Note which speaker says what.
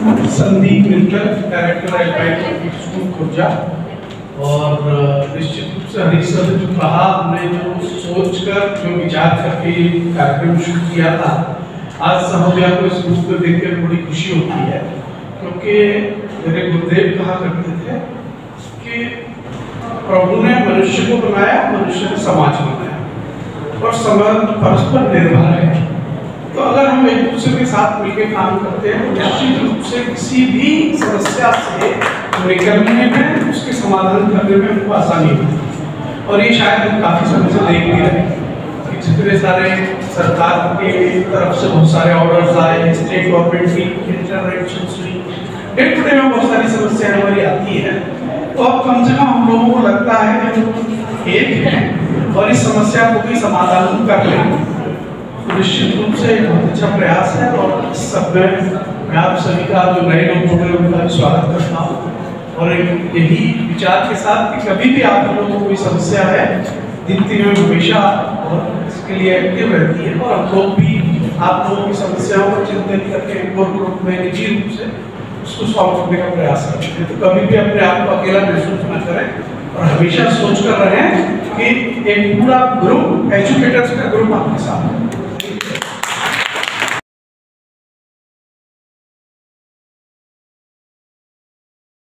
Speaker 1: Sandeep Mittal director Alpine school Khurja और निश्चित रूप से हरीश सर ने जो कहा, हमने जो सोच कर जो विचार करके कार्यक्रम शुरू किया था, आज सहोदया को इस रूप में देखकर बड़ी खुशी होती है। क्योंकि मेरे गुरुदेव कहा करते थे कि प्रभु ने मनुष्य को बनाया, मनुष्य ने समाज बनाया। और समाज परस्पर निर्भर है। तो अगर हम एक दूसरे के साथ मिलकर काम करते हैं निश्चित रूप से किसी भी समस्या से निकलने में उसके समाधान करने में हमको आसानी होती है। और ये शायद हम काफ़ी समय से देख भी रहे। जितने सारे सरकार के तरफ़ से बहुत सारे ऑर्डर्स आए स्टेट गवर्नमेंट की इंटरवेंशन हुई डे टू डे में बहुत सारी समस्याएँ हमारी आती है। तो अब कम से कम हम लोगों को लगता है कि एक हैं और इस समस्या को भी समाधान कर लेंगे तो निश्चित रूप से अच्छा प्रयास है और सब में मैं आप सभी का जो नए लोग जुड़े हैं उनका स्वागत करता हूँ। और यही विचार के साथ कि कभी भी आप लोगों को कोई समस्या है दिखती में हमेशा और इसके लिए एक्टिव रहती है और हम लोग भी आप लोगों की समस्याओं को चिंतन करके कोर ग्रुप में निजी रूप से उसको सॉल्व करने का प्रयास करते हैं। तो कभी भी अपने आप को अकेला महसूस न करें और हमेशा सोच कर रहें कि एक पूरा ग्रुप एजुकेटर्स का ग्रुप आपके साथ है।